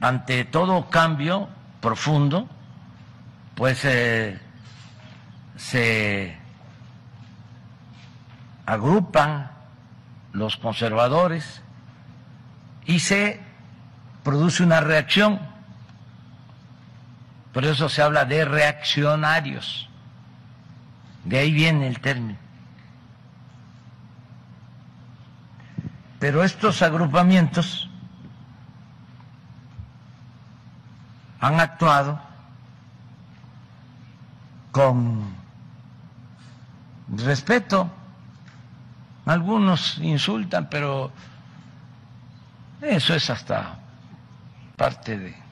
ante todo cambio profundo, pues eh, se agrupan los conservadores y se produce una reacción. Por eso se habla de reaccionarios. De ahí viene el término. Pero estos agrupamientos han actuado con respeto. Algunos insultan, pero eso es hasta parte de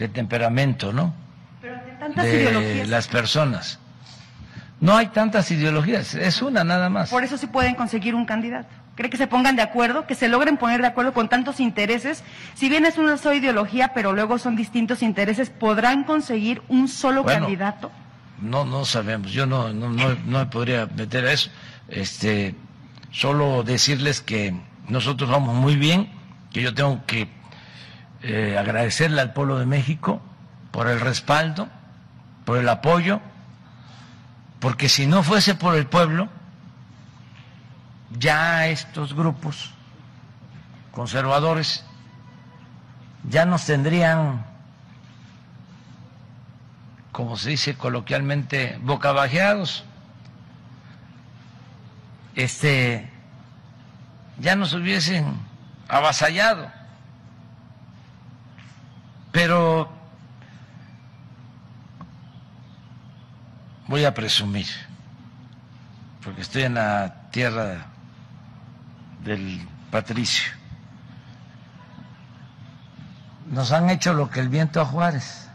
de temperamento, ¿no? Pero ante tantas de ideologías. las personas. No hay tantas ideologías, es una nada más. Por eso sí pueden conseguir un candidato. ¿Cree que se pongan de acuerdo, que se logren poner de acuerdo con tantos intereses? Si bien es una sola ideología, pero luego son distintos intereses, ¿podrán conseguir un solo Bueno. candidato? No, no sabemos. Yo no, no, no, no me podría meter a eso. Este, solo decirles que nosotros vamos muy bien, que yo tengo que eh, agradecerle al pueblo de México por el respaldo, por el apoyo, porque si no fuese por el pueblo, ya estos grupos conservadores ya nos tendrían como se dice coloquialmente, bocabajeados, este, ya nos hubiesen avasallado. Pero voy a presumir, porque estoy en la tierra del patricio. Nos han hecho lo que el viento a Juárez.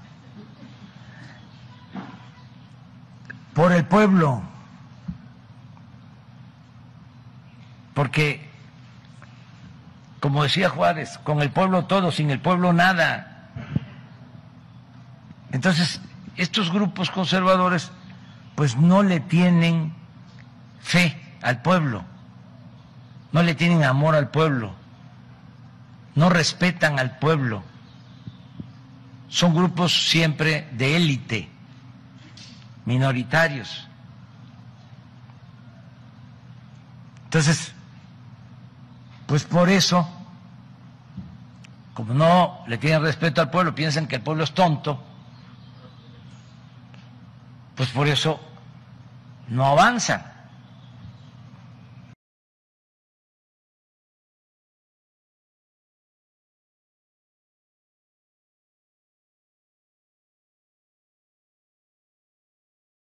por el pueblo, porque, como decía Juárez, con el pueblo todo, sin el pueblo nada. Entonces, estos grupos conservadores, pues no le tienen fe al pueblo, no le tienen amor al pueblo, no respetan al pueblo, son grupos siempre de élite minoritarios. Entonces, pues por eso, como no le tienen respeto al pueblo, piensan que el pueblo es tonto, pues por eso no avanzan.